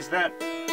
is that